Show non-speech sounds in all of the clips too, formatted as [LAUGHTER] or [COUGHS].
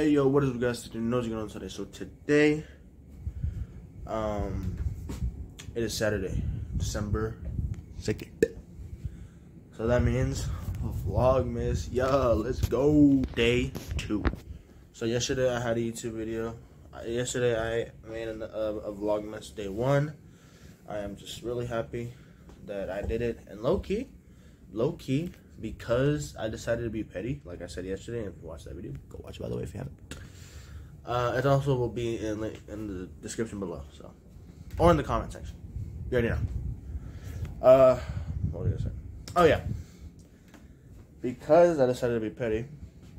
Hey yo, what is up guys? Today knows going on today. So today, um, it is Saturday, December second. So that means Vlogmas. Yeah, let's go. Day two. So yesterday I had a YouTube video. Yesterday I made a, a, a Vlogmas day one. I am just really happy that I did it. And low key, low key, because I decided to be petty, like I said yesterday. If you watched that video, go watch it by the way if you haven't. Uh, it also will be in in the description below, so or in the comment section. You already know. Uh, what was I say? Oh yeah, because I decided to be petty,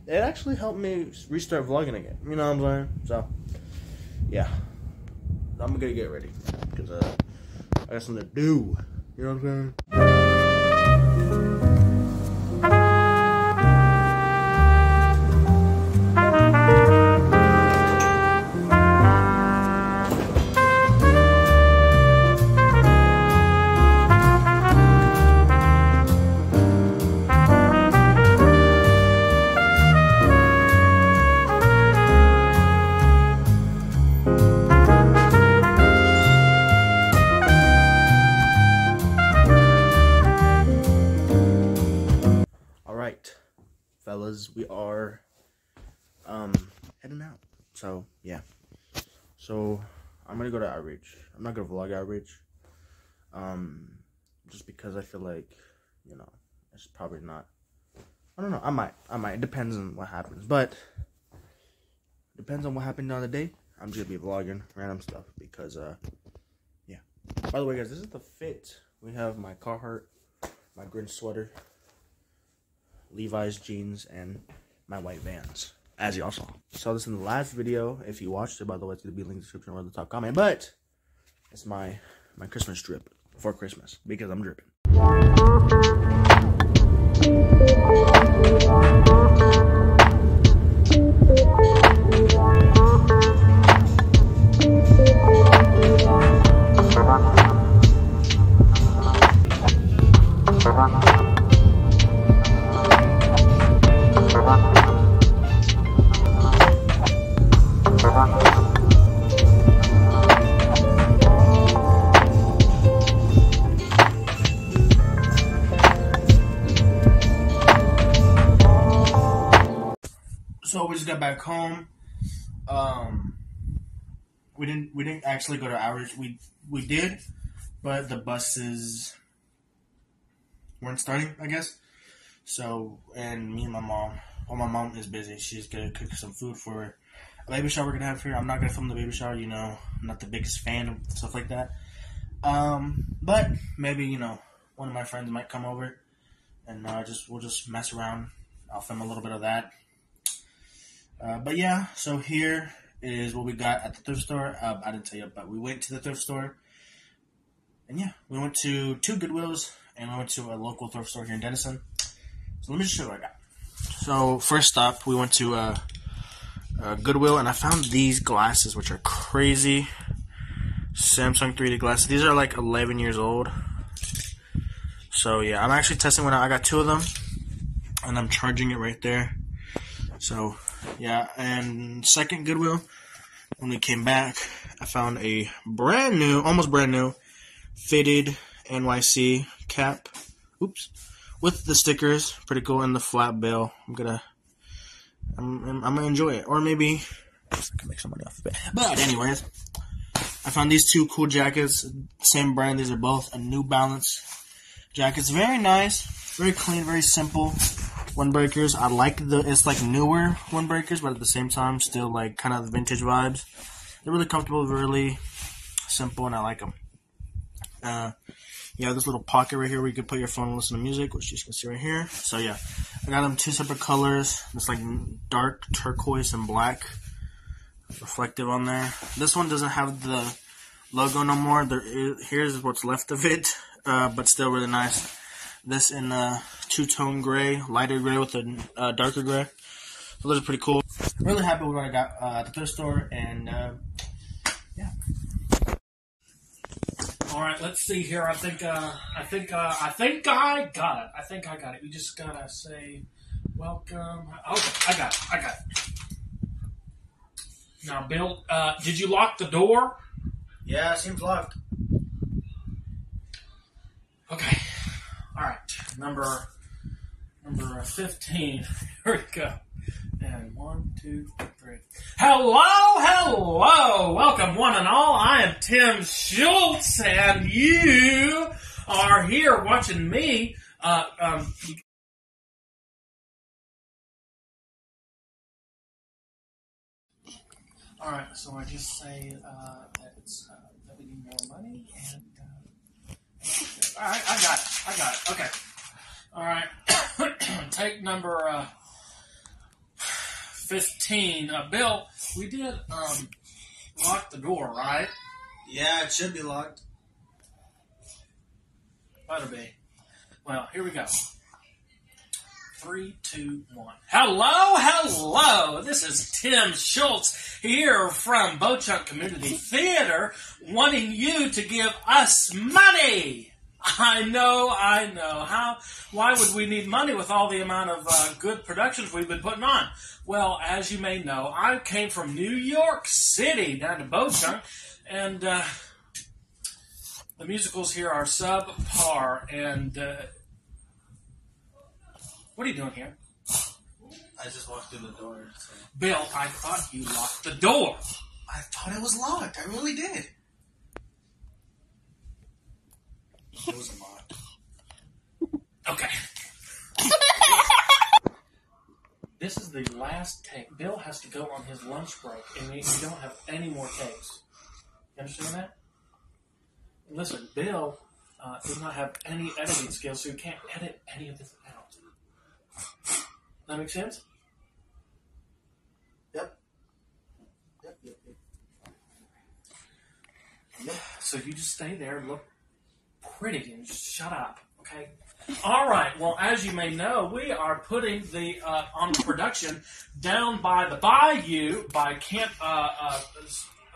it actually helped me restart vlogging again. You know what I'm saying? So yeah, I'm gonna get ready because uh, I got something to do. You know what I'm saying? We are um heading out. So yeah, so I'm gonna go to outreach. I'm not gonna vlog outreach, um, just because I feel like you know it's probably not. I don't know. I might. I might. It depends on what happens, but depends on what happened on the day. I'm just gonna be vlogging random stuff because uh, yeah. By the way, guys, this is the fit. We have my Carhartt, my Grinch sweater. Levi's jeans, and my white vans, as y'all saw. Saw this in the last video. If you watched it, by the way, it's gonna be linked in the description or the top comment. But it's my my Christmas drip for Christmas because I'm dripping. Just got back home. Um, we didn't we didn't actually go to outreach. We we did, but the buses weren't starting. I guess. So and me and my mom. Well, my mom is busy. She's gonna cook some food for a baby shower we're gonna have here. I'm not gonna film the baby shower. You know, I'm not the biggest fan of stuff like that. Um, but maybe you know one of my friends might come over, and uh, just we'll just mess around. I'll film a little bit of that. Uh, but yeah, so here is what we got at the thrift store. Uh, I didn't tell you, but we went to the thrift store, and yeah, we went to two Goodwills, and we went to a local thrift store here in Denison. So let me just show you what I got. So first stop, we went to uh, uh, Goodwill, and I found these glasses, which are crazy. Samsung 3D glasses. These are like 11 years old. So yeah, I'm actually testing one out. I got two of them, and I'm charging it right there. So yeah, and second Goodwill, when we came back, I found a brand new, almost brand new, fitted NYC cap. Oops, with the stickers, pretty cool, and the flat bill. I'm gonna, I'm, I'm, I'm gonna enjoy it, or maybe I can make some money off of it. But anyways, I found these two cool jackets, same brand. These are both a New Balance jackets. Very nice, very clean, very simple windbreakers. I like the it's like newer windbreakers, but at the same time, still like kind of vintage vibes. They're really comfortable, really simple, and I like them. Uh, you have this little pocket right here where you can put your phone and listen to music, which you can see right here. So yeah, I got them two separate colors. It's like dark turquoise and black, reflective on there. This one doesn't have the logo no more. There is, here's what's left of it, uh, but still really nice. This in uh, two-tone gray, lighter gray with a uh, darker gray. So those are pretty cool. Really happy with what I got uh, at the thrift store, and uh, yeah. All right, let's see here. I think, uh, I think, uh, I think I got it. I think I got it. We just gotta say, welcome. Okay, I got it. I got it. Now, Bill, uh, did you lock the door? Yeah, seems locked. Okay. All right. Number number fifteen. [LAUGHS] Here we go. And one, two, three. Hello, hello, welcome one and all. I am Tim Schultz, and you are here watching me. Uh, um, all right. So I just say uh, that it's uh, that we need more money and. All right, I got it. I got it. Okay. All right. [COUGHS] Take number uh, 15. Uh, Bill, we did um, lock the door, right? Yeah, it should be locked. Better be. Well, here we go. Three, two, one. Hello, hello. This is Tim Schultz here from Bochunk Community Theater, wanting you to give us money. I know, I know. How? Why would we need money with all the amount of uh, good productions we've been putting on? Well, as you may know, I came from New York City down to Bochunk, and uh, the musicals here are subpar. And uh, what are you doing here, I just walked through the door. So. Bill? I thought you locked the door. I thought it was locked. I really did. It was locked. Okay. this is the last take. Bill has to go on his lunch break, and we, we don't have any more takes. You understand that? Listen, Bill uh, does not have any editing skills, so he can't edit any of this out. That makes sense? Yep. Yep, yep, yep. Yep. So you just stay there and look pretty and shut up, okay? All right. Well, as you may know, we are putting the uh, on the production down by the bayou by Kent uh, uh,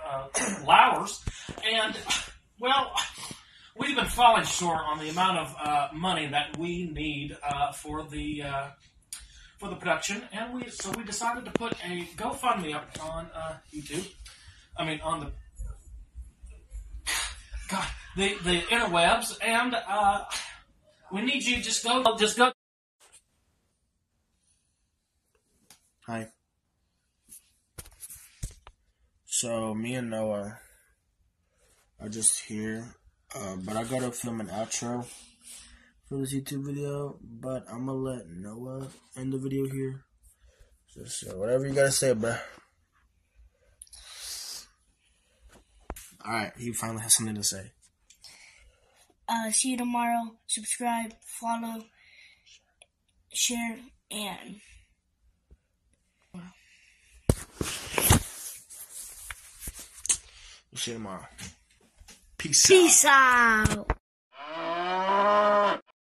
uh, Lowers, and well, we've been falling short on the amount of uh, money that we need uh, for the for the production, and we so we decided to put a GoFundMe up on YouTube. I mean, on the God, the the interwebs, and uh, we need you just go just go. Hi. So me and Noah are just here, uh, but I gotta film an outro for this YouTube video. But I'm gonna let Noah end the video here. Just uh, whatever you gotta say, bruh. All right, he finally has something to say. Uh, see you tomorrow. Subscribe, follow, share, and. We'll see you tomorrow. Peace, Peace out. out.